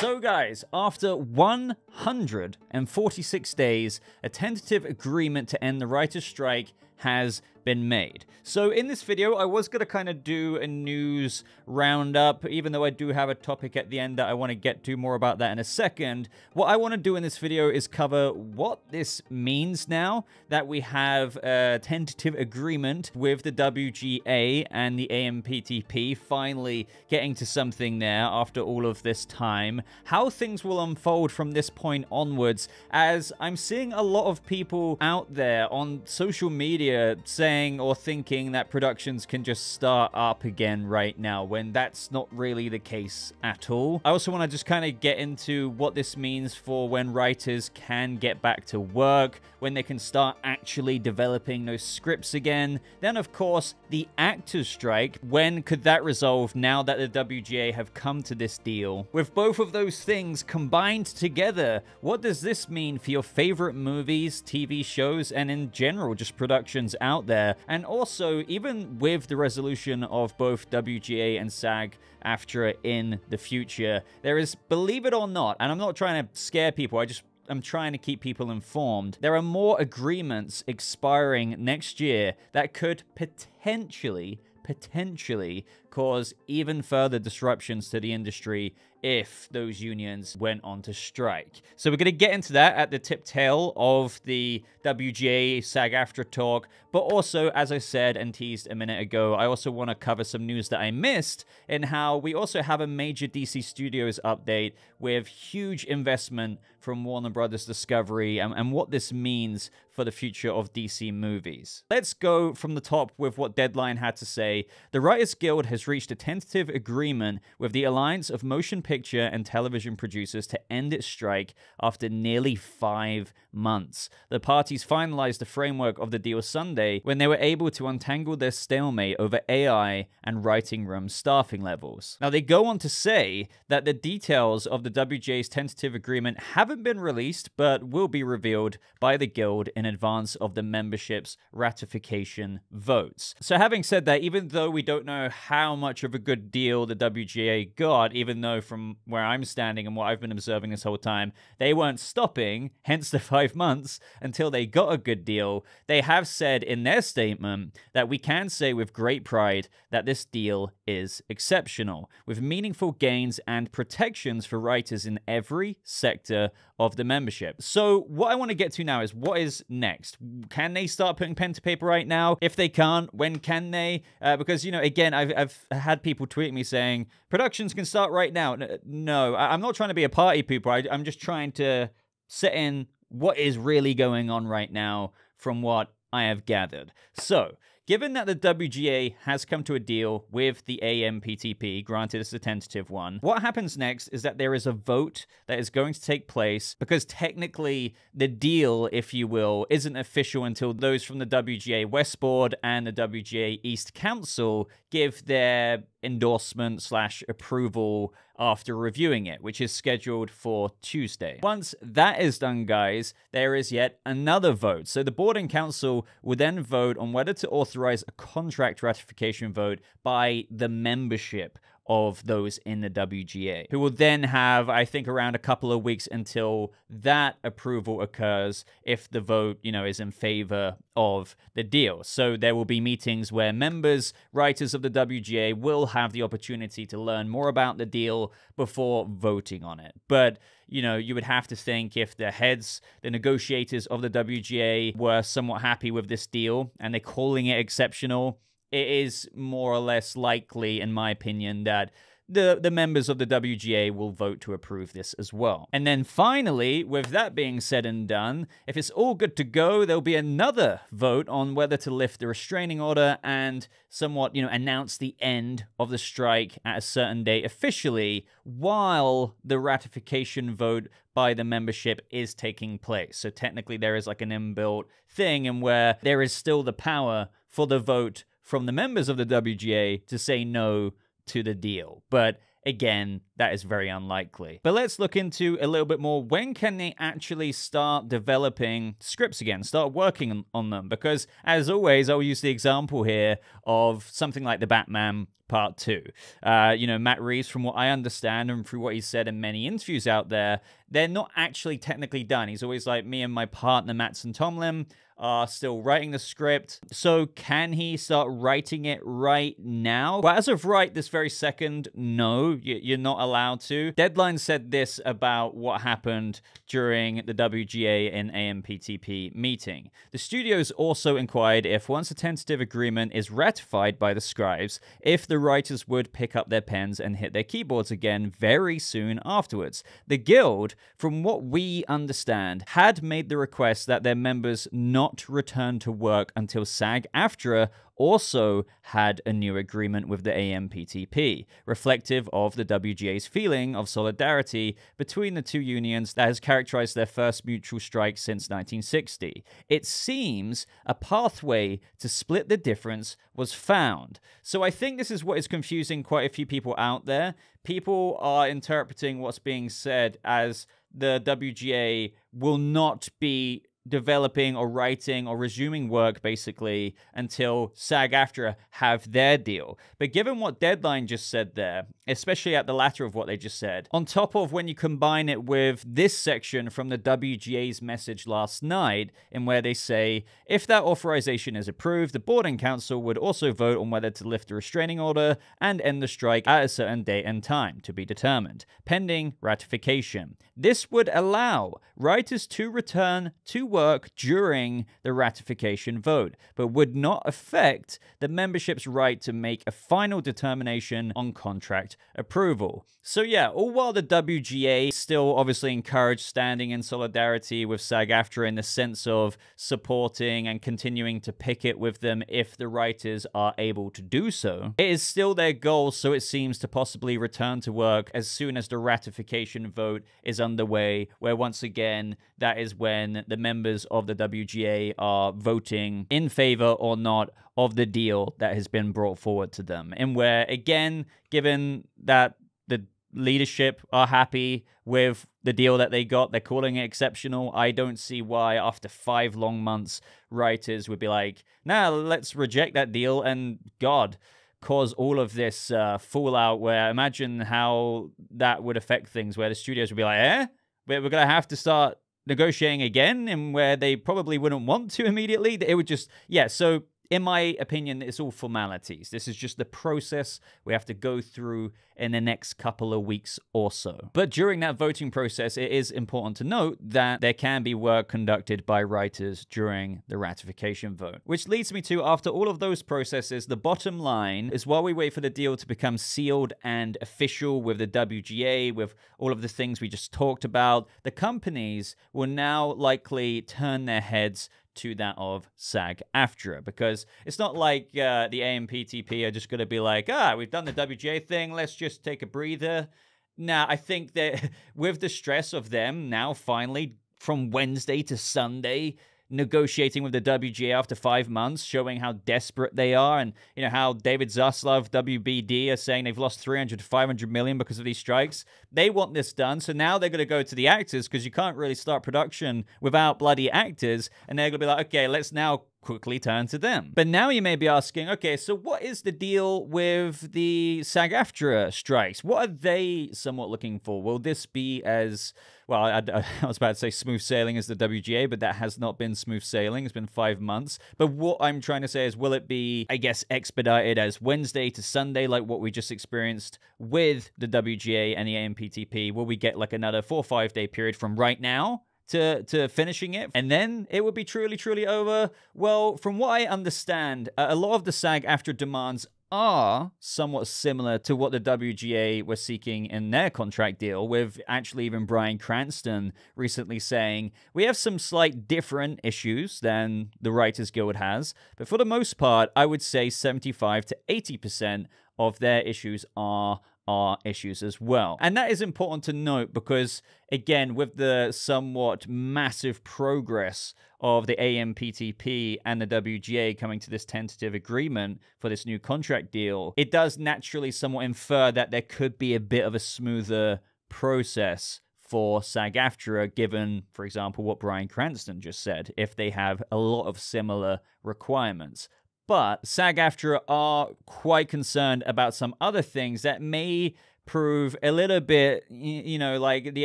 So, guys, after 146 days, a tentative agreement to end the writer's strike has been made. So in this video, I was going to kind of do a news roundup, even though I do have a topic at the end that I want to get to more about that in a second. What I want to do in this video is cover what this means now that we have a tentative agreement with the WGA and the AMPTP finally getting to something there after all of this time, how things will unfold from this point onwards, as I'm seeing a lot of people out there on social media saying or thinking that productions can just start up again right now when that's not really the case at all. I also want to just kind of get into what this means for when writers can get back to work, when they can start actually developing those scripts again. Then, of course, the actors' strike. When could that resolve now that the WGA have come to this deal? With both of those things combined together, what does this mean for your favorite movies, TV shows, and in general, just productions out there? And also, even with the resolution of both WGA and SAG AFTRA in the future, there is, believe it or not, and I'm not trying to scare people, I just I'm trying to keep people informed. There are more agreements expiring next year that could potentially, potentially cause even further disruptions to the industry if those unions went on to strike. So we're going to get into that at the tip tail of the WGA SAG-AFTRA talk, but also, as I said and teased a minute ago, I also want to cover some news that I missed in how we also have a major DC Studios update with huge investment from Warner Brothers Discovery and, and what this means for the future of DC movies. Let's go from the top with what Deadline had to say. The Writers Guild has reached a tentative agreement with the Alliance of Motion Picture and Television Producers to end its strike after nearly five months. The parties finalized the framework of the deal Sunday when they were able to untangle their stalemate over AI and writing room staffing levels. Now, they go on to say that the details of the WGA's tentative agreement haven't been released, but will be revealed by the Guild in advance of the membership's ratification votes. So, having said that, even though we don't know how much of a good deal the WGA got, even though from where I'm standing and what I've been observing this whole time, they weren't stopping, hence the five months, until they got a good deal, they have said in their statement that we can say with great pride that this deal is exceptional, with meaningful gains and protections for writers in every sector of the membership. So, what I want to get to now is what is next? Can they start putting pen to paper right now? If they can't, when can they? Uh, because, you know, again, I've, I've had people tweet me saying productions can start right now. No, I'm not trying to be a party pooper. I'm just trying to set in what is really going on right now from what I have gathered. So, Given that the WGA has come to a deal with the AMPTP, granted it's a tentative one, what happens next is that there is a vote that is going to take place because technically the deal, if you will, isn't official until those from the WGA West Board and the WGA East Council give their endorsement slash approval after reviewing it, which is scheduled for Tuesday. Once that is done, guys, there is yet another vote. So the board and council will then vote on whether to authorize a contract ratification vote by the membership of those in the WGA, who will then have, I think, around a couple of weeks until that approval occurs if the vote, you know, is in favor of the deal. So there will be meetings where members, writers of the WGA will have the opportunity to learn more about the deal before voting on it. But you know, you would have to think if the heads, the negotiators of the WGA were somewhat happy with this deal and they're calling it exceptional, it is more or less likely, in my opinion, that the, the members of the WGA will vote to approve this as well. And then finally, with that being said and done, if it's all good to go, there'll be another vote on whether to lift the restraining order and somewhat, you know, announce the end of the strike at a certain date officially while the ratification vote by the membership is taking place. So technically there is like an inbuilt thing and where there is still the power for the vote from the members of the WGA to say no to the deal. But again, that is very unlikely. But let's look into a little bit more. When can they actually start developing scripts again, start working on them? Because as always, I'll use the example here of something like the Batman part two. Uh, you know, Matt Reeves, from what I understand and through what he said in many interviews out there, they're not actually technically done. He's always like, me and my partner, Mattson Tomlin, are still writing the script. So can he start writing it right now? Well, as of right this very second, no, you're not allowed to. Deadline said this about what happened during the WGA and AMPTP meeting. The studios also inquired if once a tentative agreement is ratified by the scribes, if the writers would pick up their pens and hit their keyboards again very soon afterwards. The Guild, from what we understand, had made the request that their members not not return to work until SAG AFTRA also had a new agreement with the AMPTP, reflective of the WGA's feeling of solidarity between the two unions that has characterized their first mutual strike since 1960. It seems a pathway to split the difference was found. So I think this is what is confusing quite a few people out there. People are interpreting what's being said as the WGA will not be developing or writing or resuming work basically until SAG AFTRA have their deal. But given what Deadline just said there, especially at the latter of what they just said, on top of when you combine it with this section from the WGA's message last night, in where they say if that authorization is approved, the board and council would also vote on whether to lift the restraining order and end the strike at a certain date and time to be determined, pending ratification. This would allow writers to return to work during the ratification vote, but would not affect the membership's right to make a final determination on contract approval. So, yeah, all while the WGA still obviously encouraged standing in solidarity with SAG AFTRA in the sense of supporting and continuing to picket with them if the writers are able to do so, it is still their goal, so it seems, to possibly return to work as soon as the ratification vote is underway, where once again, that is when the members of the WGA are voting in favor or not of the deal that has been brought forward to them. And where, again, given that the leadership are happy with the deal that they got, they're calling it exceptional. I don't see why, after five long months, writers would be like, nah, let's reject that deal. And God, cause all of this uh, fallout where imagine how that would affect things where the studios would be like eh we're, we're going to have to start negotiating again and where they probably wouldn't want to immediately it would just yeah so in my opinion, it's all formalities. This is just the process we have to go through in the next couple of weeks or so. But during that voting process, it is important to note that there can be work conducted by writers during the ratification vote. Which leads me to, after all of those processes, the bottom line is while we wait for the deal to become sealed and official with the WGA, with all of the things we just talked about, the companies will now likely turn their heads to that of SAG AFTRA because it's not like uh, the AMPTP are just going to be like, ah, we've done the WGA thing, let's just take a breather. Now, I think that with the stress of them now finally from Wednesday to Sunday negotiating with the WGA after five months, showing how desperate they are, and you know how David Zaslav, WBD, are saying they've lost 300 to 500 million because of these strikes. They want this done, so now they're going to go to the actors because you can't really start production without bloody actors, and they're going to be like, okay, let's now quickly turn to them. But now you may be asking, okay, so what is the deal with the SAG AFTRA strikes? What are they somewhat looking for? Will this be as, well, I, I, was about to say smooth sailing as the WGA, but that has not been smooth sailing. It's been five months. But what I'm trying to say is, will it be, I guess, expedited as Wednesday to Sunday, like what we just experienced with the WGA and the AMPTP? Will we get like another four or five day period from right now? to to finishing it and then it would be truly truly over well from what i understand a lot of the SAG AFTRA demands are somewhat similar to what the WGA were seeking in their contract deal, with actually even Bryan Cranston recently saying, We have some slight different issues than the Writers Guild has, but for the most part, I would say 75 to 80% of their issues are are issues as well. And that is important to note because, again, with the somewhat massive progress of the AMPTP and the WGA coming to this tentative agreement for this new contract deal, it does naturally somewhat infer that there could be a bit of a smoother process for SAG AFTRA, given, for example, what Bryan Cranston just said, if they have a lot of similar requirements. But SAG AFTRA are quite concerned about some other things that may prove a little bit, you know, like the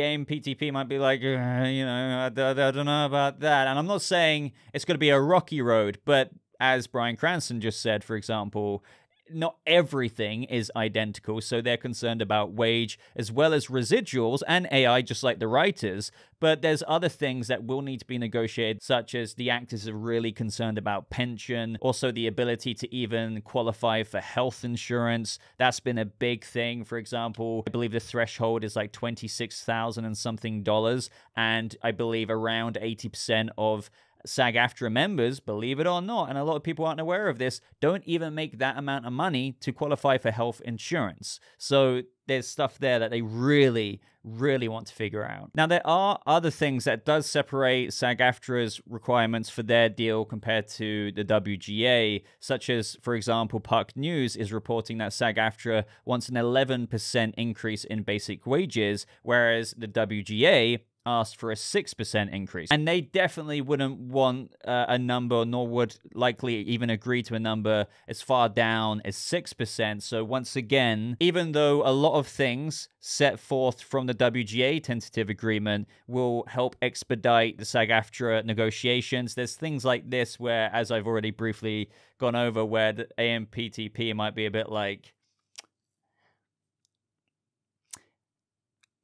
AMPTP might be like, uh, you know, I, don't know about that. And I'm not saying it's going to be a rocky road, but as Bryan Cranston just said, for example, not everything is identical, so they're concerned about wage as well as residuals and AI, just like the writers. But there's other things that will need to be negotiated, such as the actors are really concerned about pension, also the ability to even qualify for health insurance. That's been a big thing. For example, I believe the threshold is like 26,000 and something dollars, and I believe around 80% of SAG AFTRA members, believe it or not, and a lot of people aren't aware of this, don't even make that amount of money to qualify for health insurance. So there's stuff there that they really, really want to figure out. Now, there are other things that does separate SAG AFTRA's requirements for their deal compared to the WGA, such as, for example, Puck News is reporting that SAG AFTRA wants an 11% increase in basic wages, whereas the WGA asked for a 6% increase. And they definitely wouldn't want uh, a number, nor would likely even agree to a number as far down as 6%. So, once again, even though a lot of things set forth from the WGA tentative agreement will help expedite the SAG AFTRA negotiations, there's things like this where, as I've already briefly gone over, where the AMPTP might be a bit like,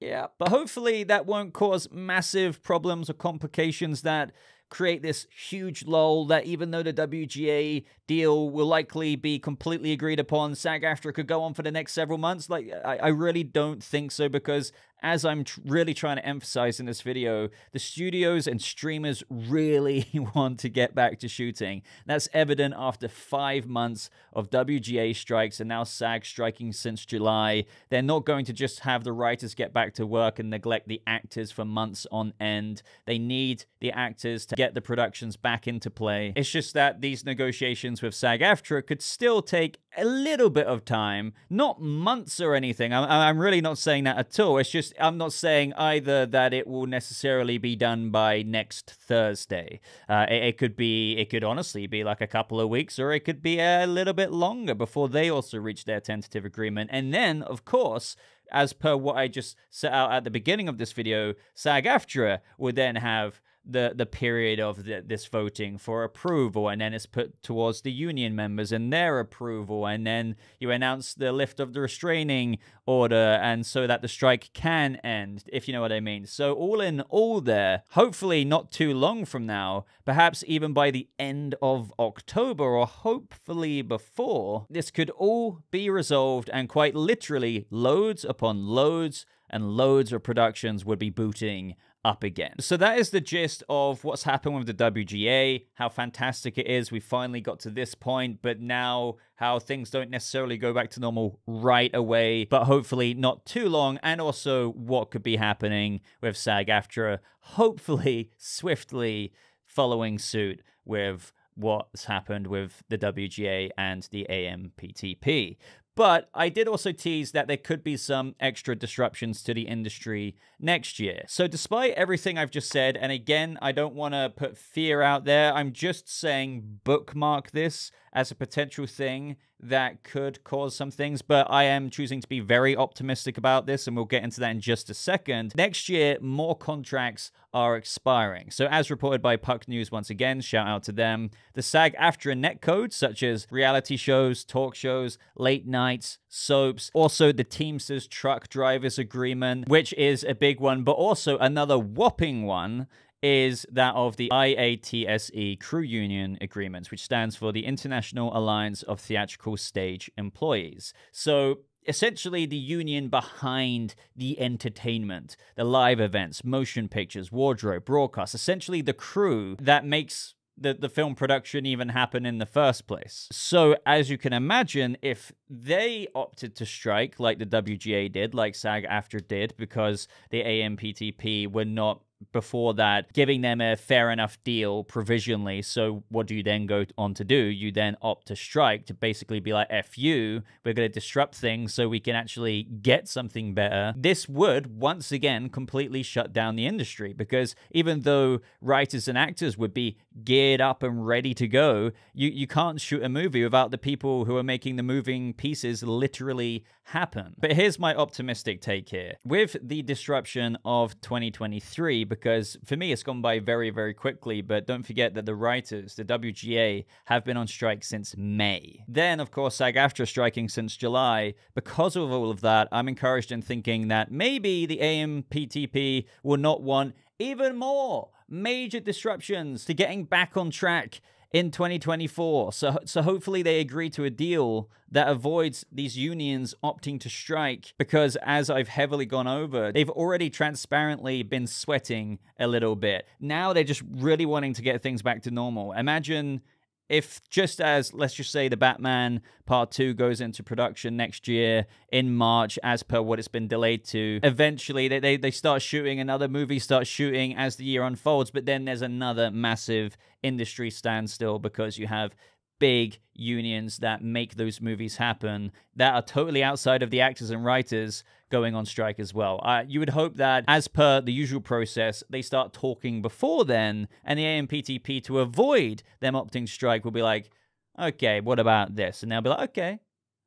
Yeah, but hopefully that won't cause massive problems or complications that create this huge lull that even though the WGA deal will likely be completely agreed upon, SAG AFTRA could go on for the next several months. Like, I, I really don't think so because as I'm really trying to emphasize in this video, the studios and streamers really want to get back to shooting. That's evident after five months of WGA strikes and now SAG striking since July. They're not going to just have the writers get back to work and neglect the actors for months on end. They need the actors to get the productions back into play. It's just that these negotiations with SAG AFTRA could still take a little bit of time, not months or anything. I'm, I'm really not saying that at all. It's just I'm not saying either that it will necessarily be done by next Thursday. Uh, it, it, could be, it could honestly be like a couple of weeks, or it could be a little bit longer before they also reach their tentative agreement. And then, of course, as per what I just set out at the beginning of this video, SAG AFTRA would then have the the period of the, this voting for approval, and then it's put towards the union members and their approval, and then you announce the lift of the restraining order, and so that the strike can end, if you know what I mean. So all in all, there, hopefully not too long from now, perhaps even by the end of October, or hopefully before, this could all be resolved, and quite literally, loads upon loads and loads of productions would be booting up again. So that is the gist of what's happened with the WGA, how fantastic it is we finally got to this point, but now how things don't necessarily go back to normal right away, but hopefully not too long, and also what could be happening with SAG AFTRA, hopefully swiftly following suit with what's happened with the WGA and the AMPTP. But I did also tease that there could be some extra disruptions to the industry next year. So, despite everything I've just said, and again, I don't want to put fear out there, I'm just saying bookmark this as a potential thing that could cause some things, but I am choosing to be very optimistic about this, and we'll get into that in just a second. Next year, more contracts are expiring. So, as reported by Puck News once again, shout out to them, the SAG AFTRA net codes, such as reality shows, talk shows, late nights, soaps, also the Teamsters Truck Drivers Agreement, which is a big one, but also another whopping one is that of the IATSE Crew Union Agreements, which stands for the International Alliance of Theatrical Stage Employees. So essentially the union behind the entertainment, the live events, motion pictures, wardrobe, broadcast, essentially the crew that makes the, the film production even happen in the first place. So, as you can imagine, if they opted to strike like the WGA did, like SAG AFTRA did, because the AMPTP were not before that, giving them a fair enough deal provisionally. So, what do you then go on to do? You then opt to strike to basically be like, F you, we're going to disrupt things so we can actually get something better. This would, once again, completely shut down the industry because even though writers and actors would be geared up and ready to go, you, you can't shoot a movie without the people who are making the moving pieces literally happen. But here's my optimistic take here. With the disruption of 2023, because for me it's gone by very, very quickly, but don't forget that the writers, the WGA, have been on strike since May. Then, of course, SAG AFTRA striking since July. Because of all of that, I'm encouraged in thinking that maybe the AMPTP will not want even more major disruptions to getting back on track in 2024. So, so hopefully they agree to a deal that avoids these unions opting to strike because, as I've heavily gone over, they've already transparently been sweating a little bit. Now they're just really wanting to get things back to normal. Imagine if just as let's just say the Batman Part 2 goes into production next year in March as per what it's been delayed to, eventually they, they, they start shooting, another movie starts shooting as the year unfolds, but then there's another massive industry standstill because you have big unions that make those movies happen that are totally outside of the actors and writers going on strike as well. Uh, you would hope that, as per the usual process, they start talking before then, and the AMPTP, to avoid them opting strike, will be like, okay, what about this? And they'll be like, okay,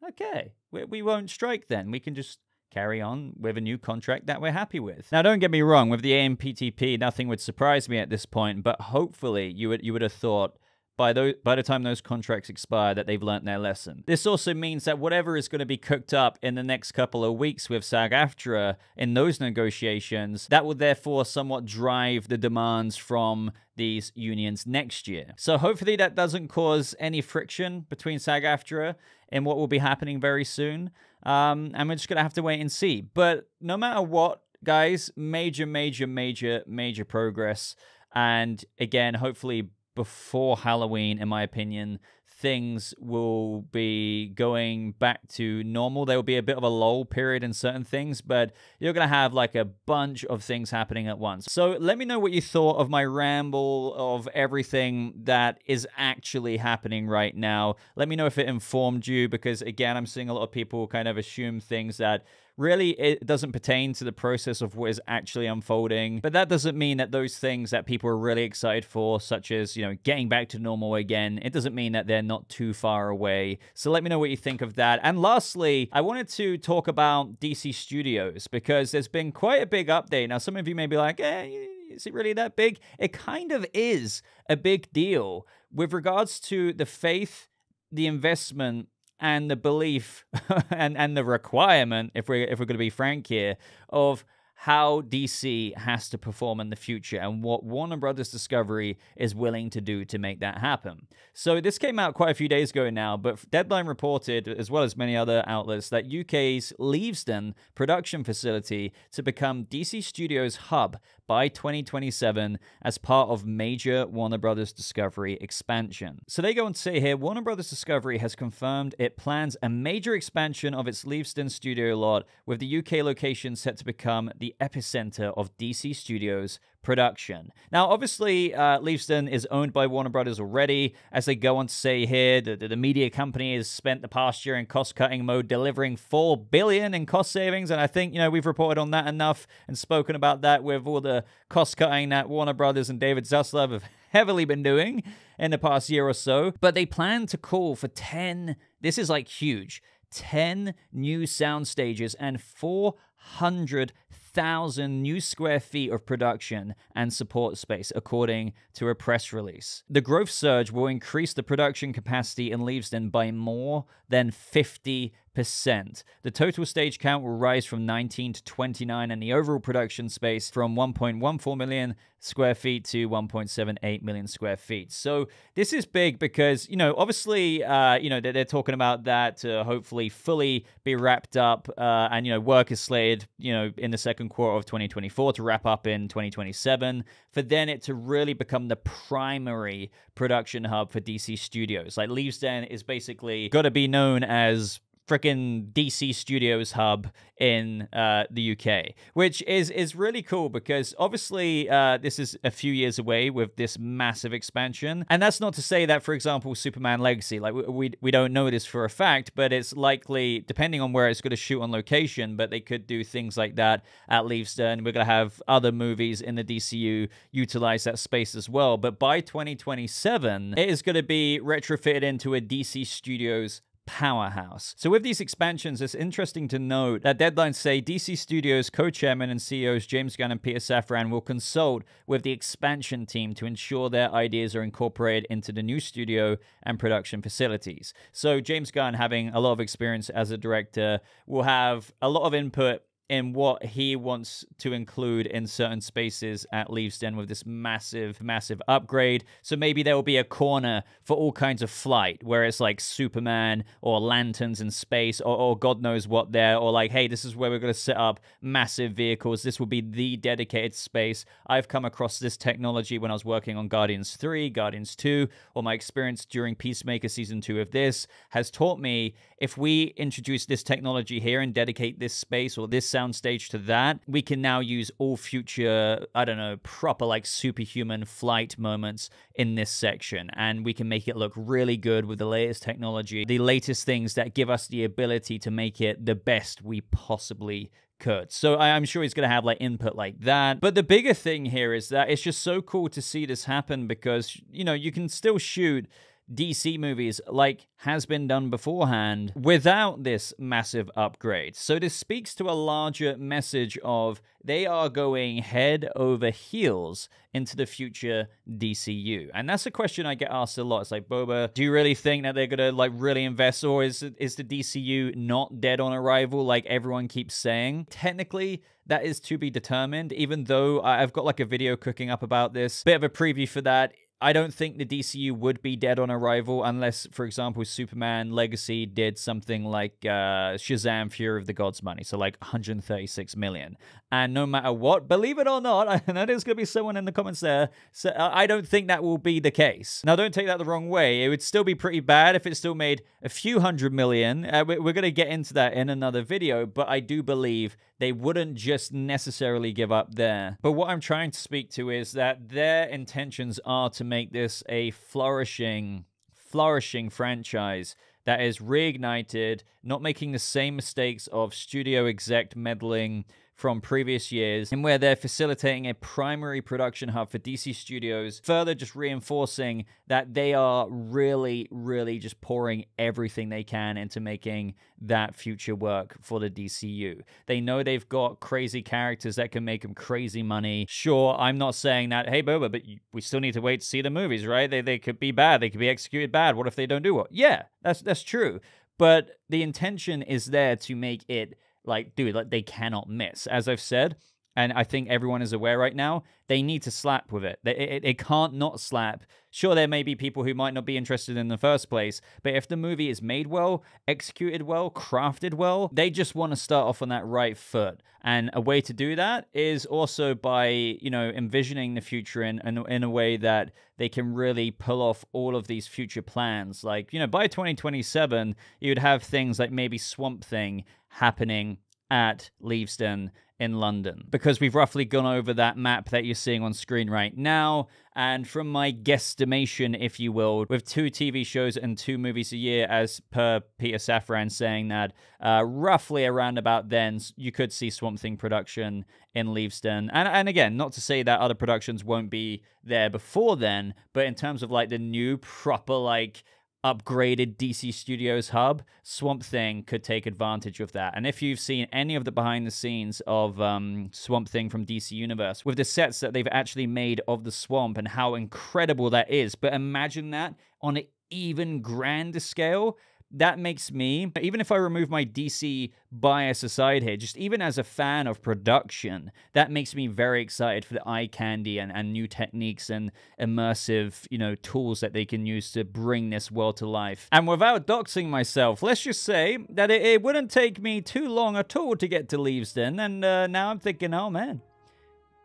okay, we, we won't strike then. We can just carry on with a new contract that we're happy with. Now, don't get me wrong, with the AMPTP, nothing would surprise me at this point, but hopefully you would you would have thought by, those, by the time those contracts expire that they've learnt their lesson. This also means that whatever is going to be cooked up in the next couple of weeks with SAG AFTRA in those negotiations, that will therefore somewhat drive the demands from these unions next year. So hopefully that doesn't cause any friction between SAG AFTRA and what will be happening very soon. Um, and we're just going to have to wait and see. But no matter what, guys, major, major, major, major progress. And again, hopefully before Halloween, in my opinion, things will be going back to normal. There will be a bit of a lull period in certain things, but you're going to have like a bunch of things happening at once. So let me know what you thought of my ramble of everything that is actually happening right now. Let me know if it informed you because, again, I'm seeing a lot of people kind of assume things that really it doesn't pertain to the process of what is actually unfolding. But that doesn't mean that those things that people are really excited for, such as, you know, getting back to normal again, it doesn't mean that they're not too far away. So let me know what you think of that. And lastly, I wanted to talk about DC Studios because there's been quite a big update. Now, some of you may be like, eh, is it really that big? It kind of is a big deal with regards to the faith, the investment, and the belief and and the requirement, if we're if we're going to be frank here, of how DC has to perform in the future and what Warner Brothers Discovery is willing to do to make that happen. So, this came out quite a few days ago now, but Deadline reported, as well as many other outlets, that UK's Leavesden production facility to become DC Studios' hub by 2027 as part of major Warner Brothers Discovery expansion. So they go on to say here Warner Brothers Discovery has confirmed it plans a major expansion of its Leavesden studio lot, with the UK location set to become the epicenter of DC Studios production. Now, obviously, uh, Leavesden is owned by Warner Brothers already. As they go on to say here, the, the media company has spent the past year in cost-cutting mode, delivering four billion in cost savings, and I think you know we've reported on that enough and spoken about that with all the cost-cutting that Warner Brothers and David Zaslav have heavily been doing in the past year or so. But they plan to call for ten. This is like huge. 10 new sound stages and 400 thousand new square feet of production and support space, according to a press release. The growth surge will increase the production capacity in Leavesden by more than 50 percent. The total stage count will rise from 19 to 29, and the overall production space from 1.14 million square feet to 1.78 million square feet. So this is big because you know, obviously, uh, you know, they're, they're, talking about that to hopefully fully be wrapped up, uh, and you know, work is slated, you know, in the second second quarter of 2024 to wrap up in 2027, for then it to really become the primary production hub for DC Studios. Like Leavesden is basically got to be known as freaking DC Studios hub in uh, the UK, which is is really cool because obviously uh, this is a few years away with this massive expansion, and that's not to say that, for example, Superman Legacy, like we we don't know this for a fact, but it's likely depending on where it's going to shoot on location, but they could do things like that at Leavesden. We're going to have other movies in the DCU utilize that space as well, but by 2027, it is going to be retrofitted into a DC Studios powerhouse. So with these expansions, it's interesting to note that deadlines say DC Studios co-chairman and CEOs James Gunn and Peter Safran will consult with the expansion team to ensure their ideas are incorporated into the new studio and production facilities. So James Gunn, having a lot of experience as a director, will have a lot of input in what he wants to include in certain spaces at Leavesden with this massive, massive upgrade. So maybe there will be a corner for all kinds of flight where it's like Superman or lanterns in space or, or God knows what there, or like, hey, this is where we're going to set up massive vehicles. This will be the dedicated space. I've come across this technology when I was working on Guardians 3, Guardians 2, or my experience during Peacemaker Season 2 of this has taught me if we introduce this technology here and dedicate this space or this soundstage to that, we can now use all future, I don't know, proper like superhuman flight moments in this section. And we can make it look really good with the latest technology, the latest things that give us the ability to make it the best we possibly could. So I'm sure he's going to have like input like that. But the bigger thing here is that it's just so cool to see this happen because, you know, you can still shoot DC movies like has been done beforehand without this massive upgrade. So this speaks to a larger message of they are going head over heels into the future DCU. And that's a question I get asked a lot. It's like, Boba, do you really think that they're going to like really invest or is is the DCU not dead on arrival like everyone keeps saying? Technically, that is to be determined, even though I've got like a video cooking up about this. Bit of a preview for that I don't think the DCU would be dead on arrival unless, for example, Superman Legacy did something like uh, Shazam Fury of the Gods money, so like 136 million. And no matter what, believe it or not, I know there's going to be someone in the comments there, so I don't think that will be the case. Now, don't take that the wrong way. It would still be pretty bad if it still made a few hundred million. Uh, we're going to get into that in another video, but I do believe they wouldn't just necessarily give up there. But what I'm trying to speak to is that their intentions are to make this a flourishing, flourishing franchise that is reignited, not making the same mistakes of studio exec meddling from previous years, and where they're facilitating a primary production hub for DC Studios, further just reinforcing that they are really, really just pouring everything they can into making that future work for the DCU. They know they've got crazy characters that can make them crazy money. Sure, I'm not saying that, hey, Boba, but we still need to wait to see the movies, right? They, they could be bad. They could be executed bad. What if they don't do well? Yeah, that's, that's true. But the intention is there to make it like, dude, like they cannot miss. As I've said, and I think everyone is aware right now, they need to slap with it. They, it. it, can't not slap. Sure, there may be people who might not be interested in the first place, but if the movie is made well, executed well, crafted well, they just want to start off on that right foot. And a way to do that is also by, you know, envisioning the future in, in, in a way that they can really pull off all of these future plans. Like, you know, by 2027, you'd have things like maybe Swamp Thing happening at Leavesden in London because we've roughly gone over that map that you're seeing on screen right now. And from my guesstimation, if you will, with two TV shows and two movies a year, as per Peter Safran saying that, uh, roughly around about then, you could see Swamp Thing production in Leavesden. And, and again, not to say that other productions won't be there before then, but in terms of like the new proper, like, upgraded DC Studios hub, Swamp Thing could take advantage of that. And if you've seen any of the behind the scenes of um, Swamp Thing from DC Universe, with the sets that they've actually made of the swamp and how incredible that is, but imagine that on an even grander scale that makes me, even if I remove my DC bias aside here, just even as a fan of production, that makes me very excited for the eye candy and, and new techniques and immersive, you know, tools that they can use to bring this world to life. And without doxing myself, let's just say that it, it wouldn't take me too long at all to get to Leavesden. And uh, now I'm thinking, oh man,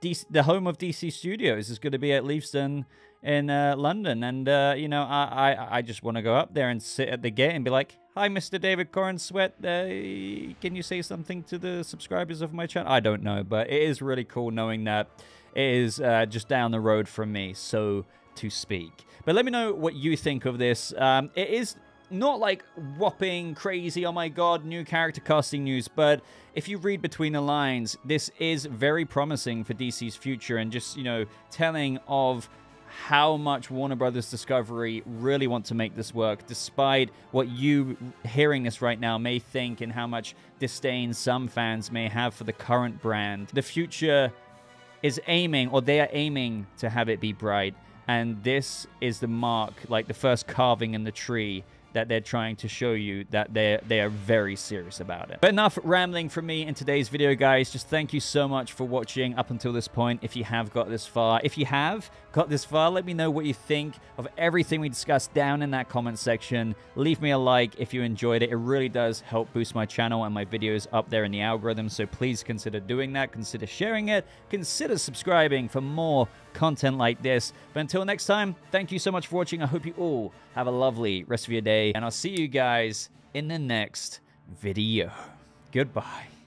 DC, the home of DC Studios is going to be at Leavesden in uh, London, and uh, you know, I I, I just want to go up there and sit at the gate and be like, "Hi, Mr. David Corenswet. Uh, can you say something to the subscribers of my channel?" I don't know, but it is really cool knowing that it is uh, just down the road from me, so to speak. But let me know what you think of this. Um, it is not like whopping crazy, oh my god, new character casting news, but if you read between the lines, this is very promising for DC's future and just, you know, telling of how much Warner Brothers Discovery really want to make this work, despite what you hearing this right now may think and how much disdain some fans may have for the current brand. The future is aiming, or they are aiming to have it be bright. And this is the mark, like the first carving in the tree that they're trying to show you that they they are very serious about it. But enough rambling from me in today's video, guys. Just thank you so much for watching up until this point. If you have got this far, if you have got this far, let me know what you think of everything we discussed down in that comment section. Leave me a like if you enjoyed it. It really does help boost my channel and my videos up there in the algorithm. So please consider doing that. Consider sharing it. Consider subscribing for more content like this. But until next time, thank you so much for watching. I hope you all have a lovely rest of your day, and I'll see you guys in the next video. Goodbye.